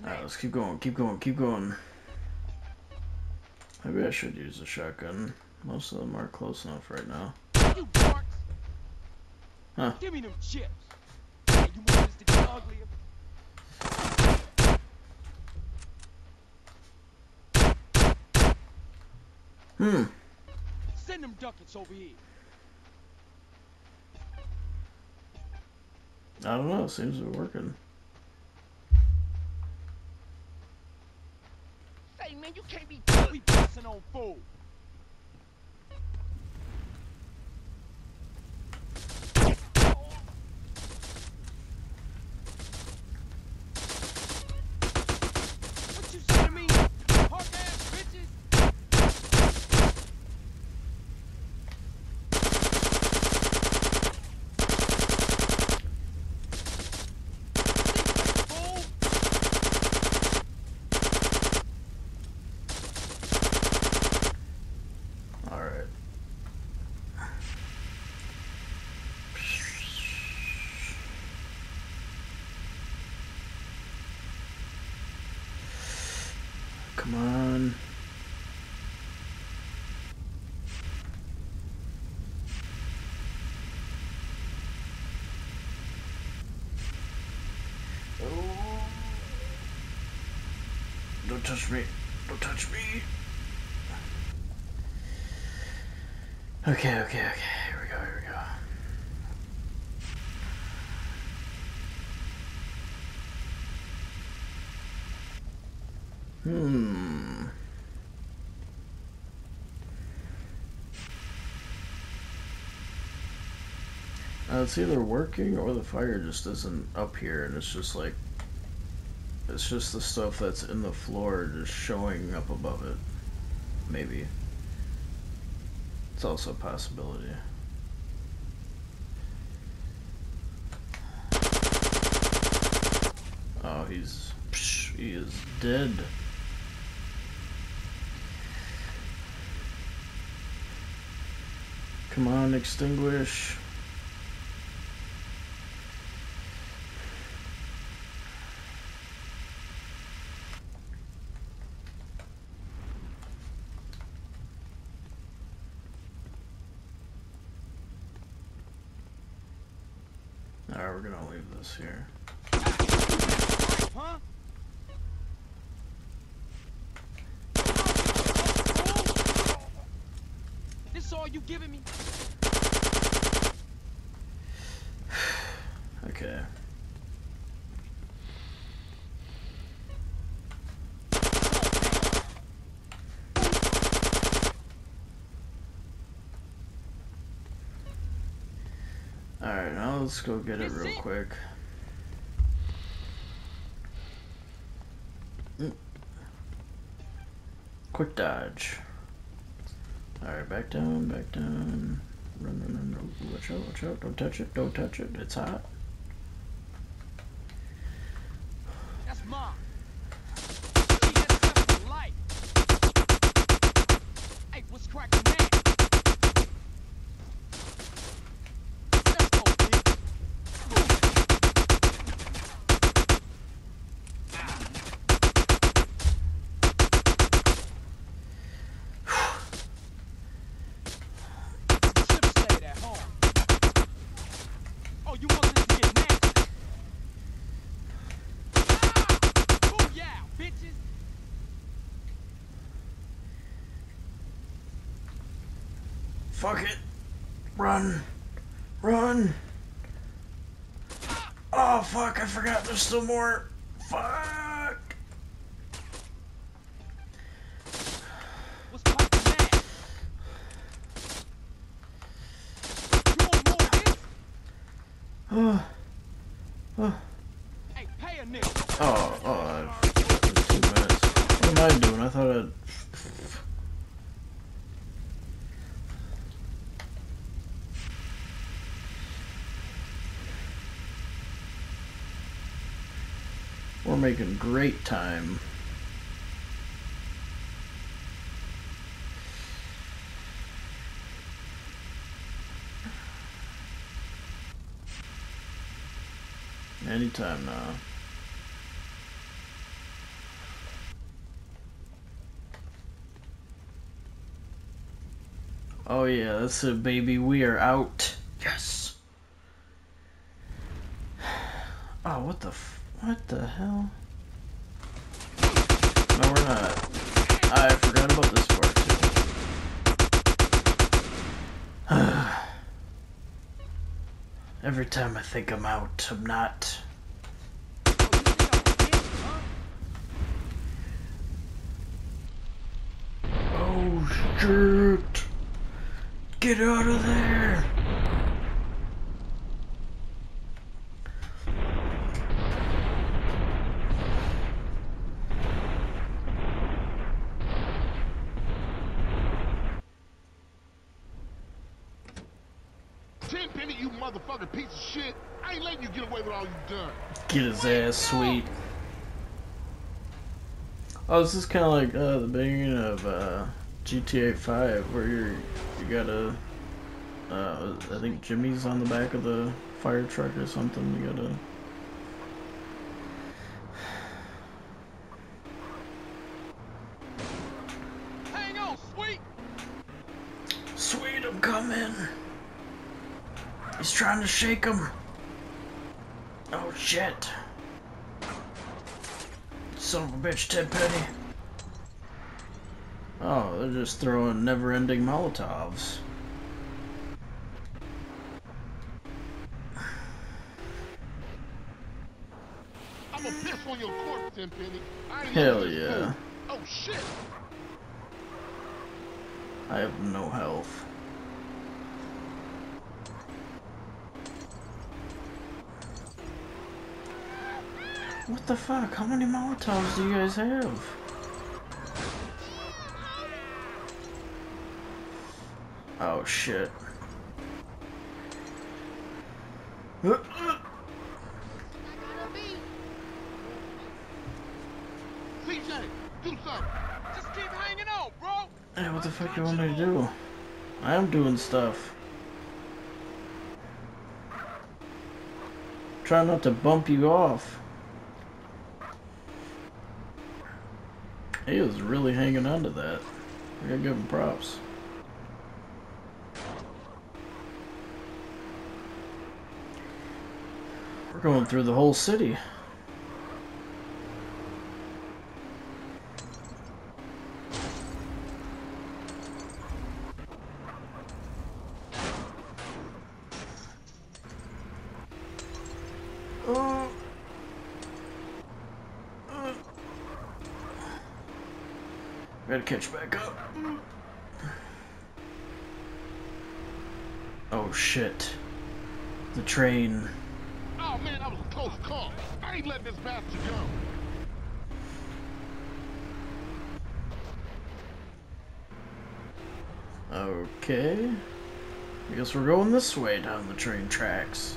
Alright, let's keep going, keep going, keep going. Maybe I should use a shotgun. Most of them are close enough right now. Huh. Give me them chips. You want this to get uglier? Hmm. Send them ducats over here. I don't know. Seems to be working. Hey man, you can't be on. Come on. Oh. Don't touch me. Don't touch me. Okay, okay, okay. Here we go, here we go. Hmm. Uh, it's either working or the fire just isn't up here and it's just like it's just the stuff that's in the floor just showing up above it. Maybe. It's also a possibility. Oh, he's he is dead. Come on, extinguish. Alright, we're gonna leave this here. Huh? This all you giving me? okay. Alright, now let's go get it real quick. Mm. Quick dodge. Alright, back down, back down. Run, run, run, run. Watch out, watch out. Don't touch it, don't touch it. It's hot. Fuck it. Run. Run. Oh, fuck. I forgot there's still more. Fuck. Oh. Oh. making great time. Anytime now. Oh yeah, that's it, baby. We are out. Yes. Oh, what the f what the hell? No, we're not. I forgot about this part too. Every time I think I'm out, I'm not. Oh shit! Get out of there! Tenpenny, you motherfucking piece of shit. I ain't letting you get away with all you done. Get his ass sweet. Oh, this is kind of like uh, the beginning of uh, GTA 5, where you're you gotta. Uh, I think Jimmy's on the back of the fire truck or something. You gotta. Hang on, sweet. Sweet, I'm coming. He's trying to shake him. Oh shit. Son of a bitch, Tenpenny. Oh, they're just throwing never-ending Molotovs. I'm gonna piss on your corpse. I Hell yeah. Oh shit. I have no health. What the fuck? How many Molotovs do you guys have? Oh shit. Hey, what the fuck do you want me to do? I am doing stuff. Try not to bump you off. He was really hanging on to that. I gotta give him props. We're going through the whole city. Gotta catch back up. Oh shit. The train. Oh man, that was a close call. I ain't letting this bastard go. Okay. I guess we're going this way down the train tracks.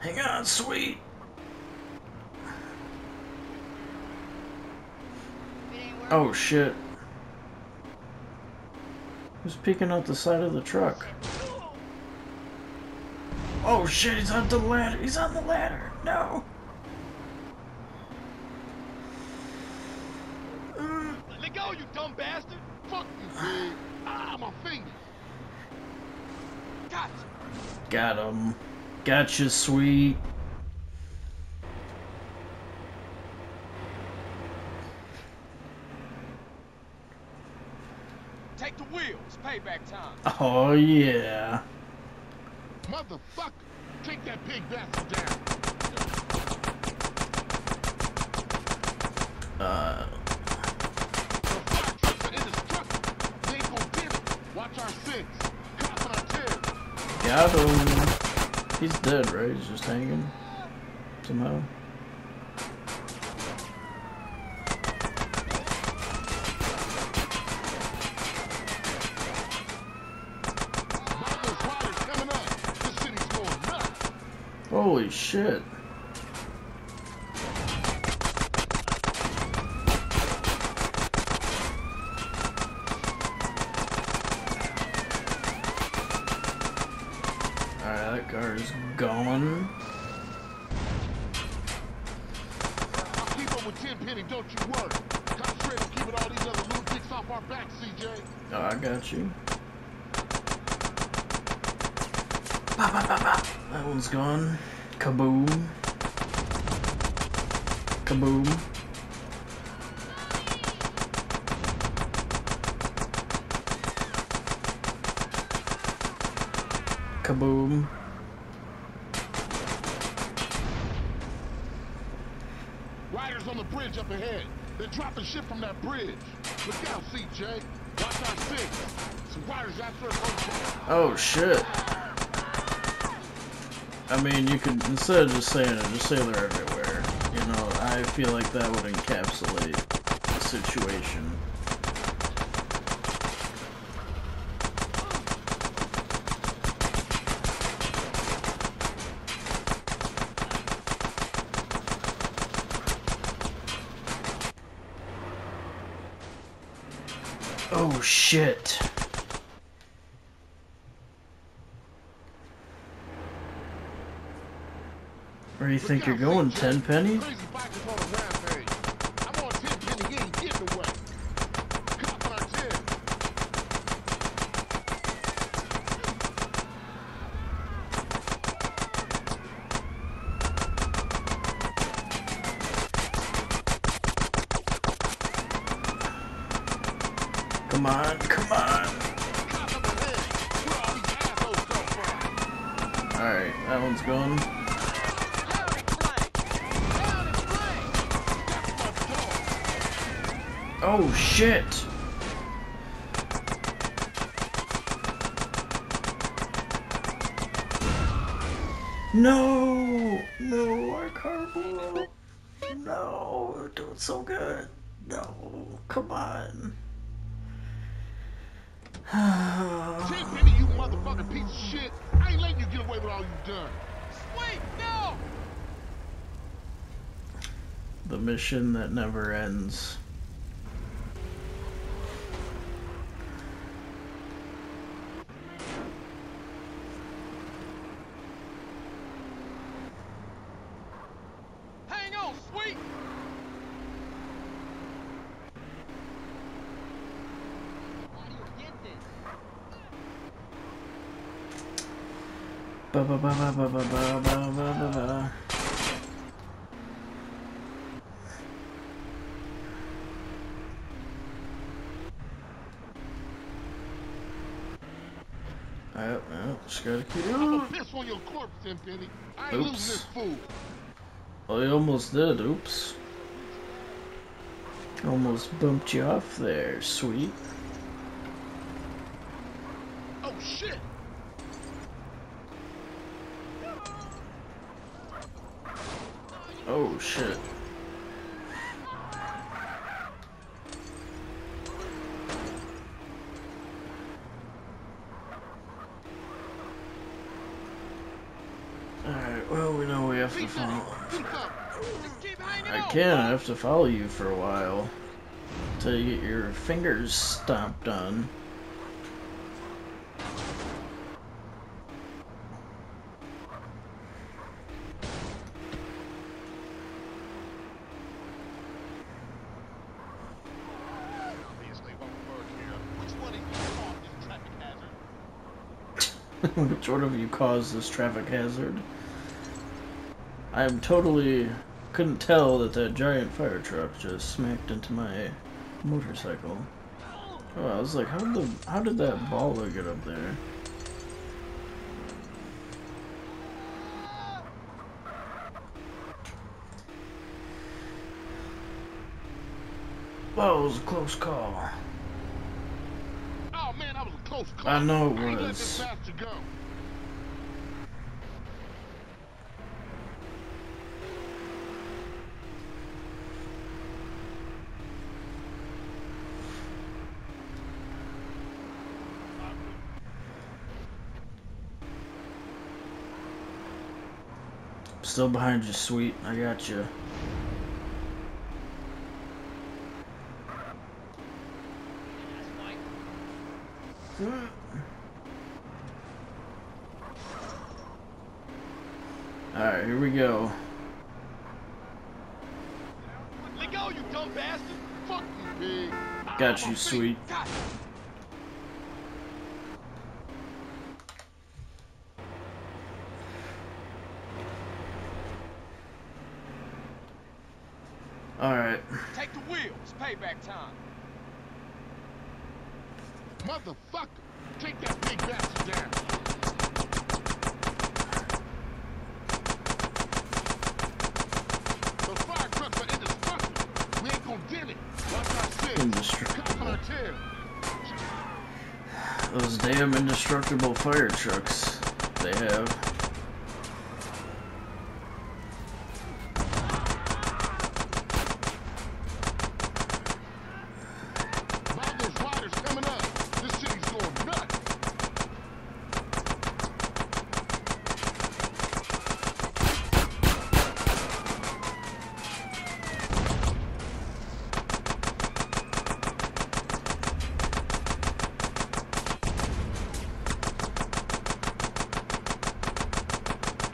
Hang on, sweet. Oh shit. Who's peeking out the side of the truck? Oh shit, he's on the ladder. He's on the ladder. No. Let go, you dumb bastard. Fuck you, kid. Ah, my finger. Gotcha. Got him. Gotcha, sweet. Take the wheel. It's payback time. Oh yeah. Motherfucker. Take that big bastard down. Uh, The fire trucks are in his truck. They ain't gonna get it. Watch our six. Cops on our got him. He's dead, right? He's just hanging somehow. Holy those riders coming up. This city's going nuts. Holy shit. car is gone. I'll keep up with Tenpenny, don't you worry. Concentrate on keeping all these other lunatics off our back, CJ. Oh, I got you. Ba, ba, ba, ba. That one's gone. Kaboom. Kaboom. Kaboom. Riders on the bridge up ahead. They're dropping shit from that bridge. Look out, CJ. Watch our six. Some riders after us. Oh shit. I mean, you could instead of just saying it, just say they're everywhere. You know, I feel like that would encapsulate the situation. Oh shit. Where do you think you're going, Tenpenny? Come on, come on. Alright, that one's gone. Oh shit! No! No, our carbo! No, we're doing so good! No, come on! Done. No! the mission that never ends. Alright, well, just gotta keep. I'm gonna piss on your corpse, Tenpenny. I ain't losing this fool. You almost did. Oops. Almost bumped you off there, sweet. Oh shit! Oh shit. Alright, well, we know we have to follow. I on! can, I have to follow you for a while. Till you get your fingers stomped on. Obviously won't work here. Which one of you caused this one of you caused this traffic hazard? I am totally couldn't tell that that giant fire truck just smacked into my motorcycle. Oh, I was like, how did the how did that baller get up there? Whoa, it was a close call. Oh man, that was a close call. I know it I ain't let was. this bastard go. Still behind you, sweet. I got you. Alright, here we go. Let go, you dumb bastard! Fuck you, pig. Got you, sweet. Alright. Take the wheel. It's payback time. Motherfucker. Take that big bastard down. Those fire trucks are indestructible. We ain't gonna get it. Watch our six. Those damn indestructible fire trucks they have. Mind those riders coming up. This city's going nuts.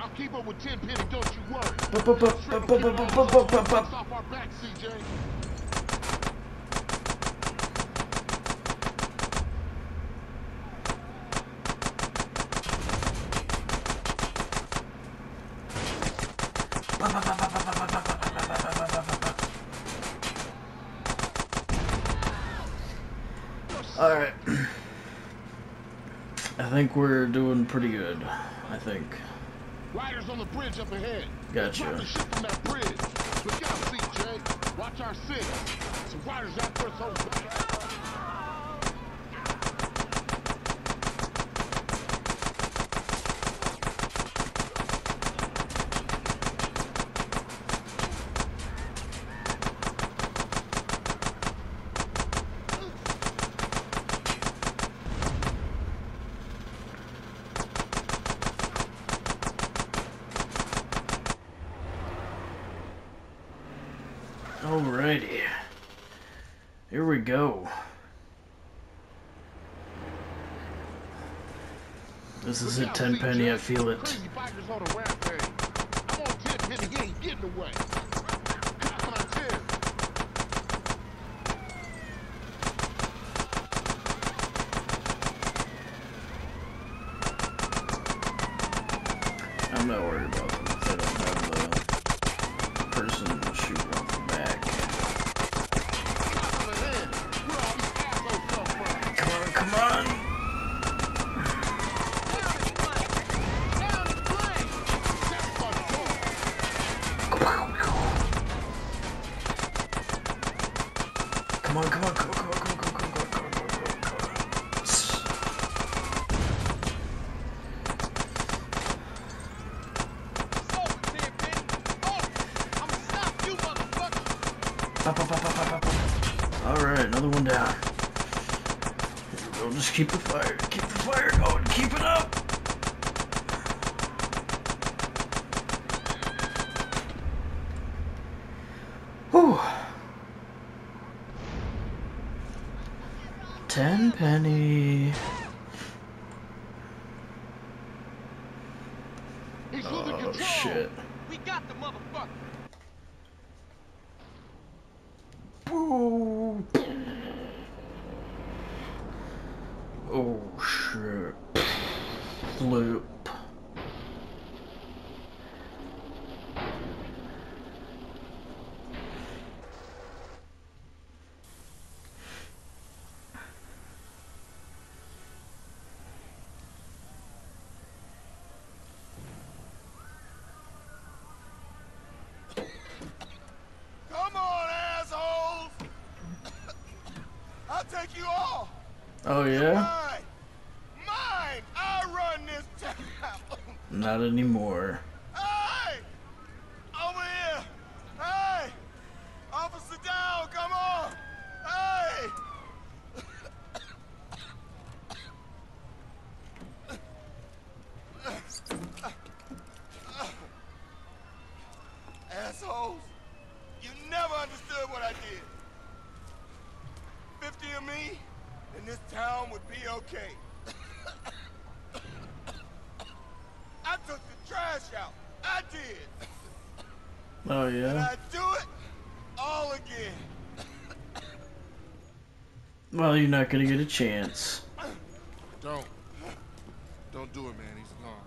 I'll keep up with Tenpenny, don't Alright. I think we're doing pretty good. I think. Riders on the bridge up ahead. Gotcha. The shit from that bridge. Look out, CJ. Watch our six. Some riders out there, so Alrighty. Here we go. This is out, Tenpenny. I feel it. Alright, another one down. Here we go, just keep the fire, keep the fire going, keep it up! Whew. Tenpenny. He's losing Oh control. shit. We got the motherfucker. Boo. Oh shit. Flip. Come on, assholes! I'll take you all! Oh yeah? Mine! Mine! I run this town! Not anymore. hey! Over here! Hey! Officer down, come on! Hey! Assholes! You never understood what I did. 50 of me, and this town would be okay. I took the trash out. I did. Oh And yeah. I do it all again. Well, you're not gonna get a chance. Don't. Don't do it, man. He's gone.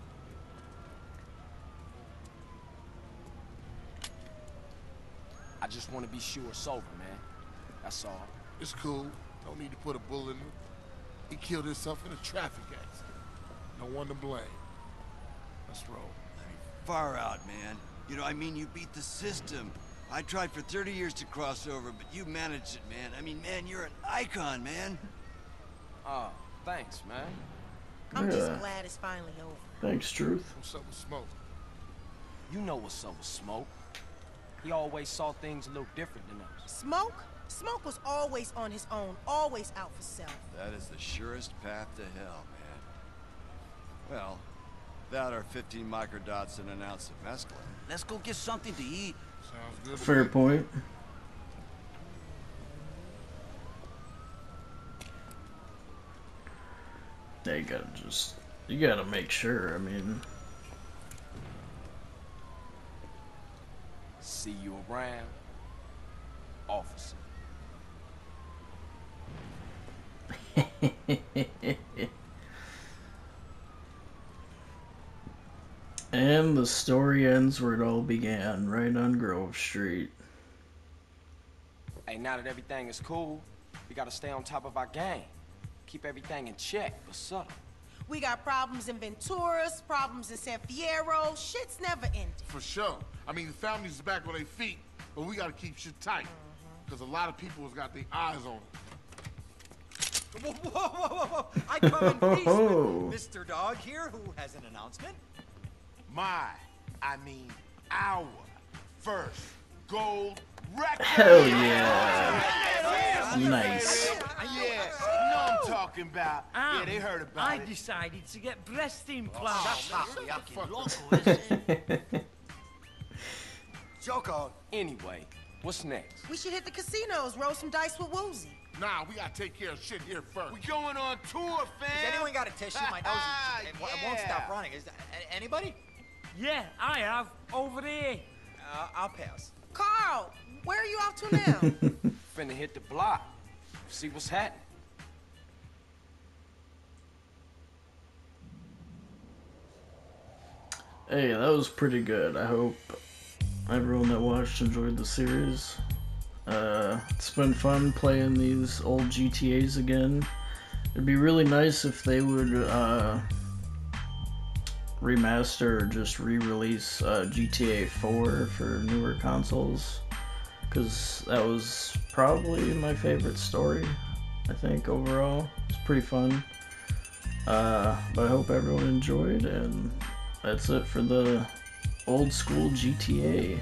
I just want to be sure it's over, man. That's all. It's cool. Don't need to put a bullet in him. He killed himself in a traffic accident. No one to blame. Let's roll. Far out, man. You know, I mean, you beat the system. I tried for 30 years to cross over, but you managed it, man. I mean, man, you're an icon, man. Oh, thanks, man. I'm just glad it's finally over. Thanks, Truth. What's up with smoke? You know what's up with Smoke. He always saw things a little different than us. Smoke? Smoke was always on his own, always out for self. That is the surest path to hell, man. Well, that or 15 microdots and an ounce of mescaline. Let's go get something to eat. Sounds good. Fair me. point. Yeah, you gotta just you gotta make sure. I mean, See you around, officer. and the story ends where it all began, right on Grove Street. Hey, now that everything is cool, we gotta stay on top of our game. Keep everything in check, but subtle. We got problems in Venturas, problems in San Fierro. Shit's never ending. For sure. I mean, the family's back on their feet, but we gotta keep shit tight. Mm-hmm. Because a lot of people has got their eyes on it. Whoa, whoa, whoa, whoa, whoa. I come in peace Oh. with Mr. Dogg here, who has an announcement. My, I mean, our first gold record. Hell yeah! Nice. Yeah, you know what I'm talking about. Ah, yeah, they heard about I it. decided to get breast implants. Oh, Joko, Anyway, what's next? We should hit the casinos, roll some dice with Woozie. Nah, we gotta take care of shit here first. We going on tour, fam. Has anyone got a tissue? My nose is, it, it won't stop running. Is that, anybody? Yeah, I have. Over there. Uh, I'll pass. Carl, where are you off to now? Finna hit the block. See what's happening. Hey, that was pretty good. I hope everyone that watched enjoyed the series. Uh, it's been fun playing these old GTAs again. It'd be really nice if they would uh, remaster or just re-release uh, GTA 4 for newer consoles, because that was probably my favorite story. I think overall, it's pretty fun. Uh, but I hope everyone enjoyed, and that's it for the old school GTA.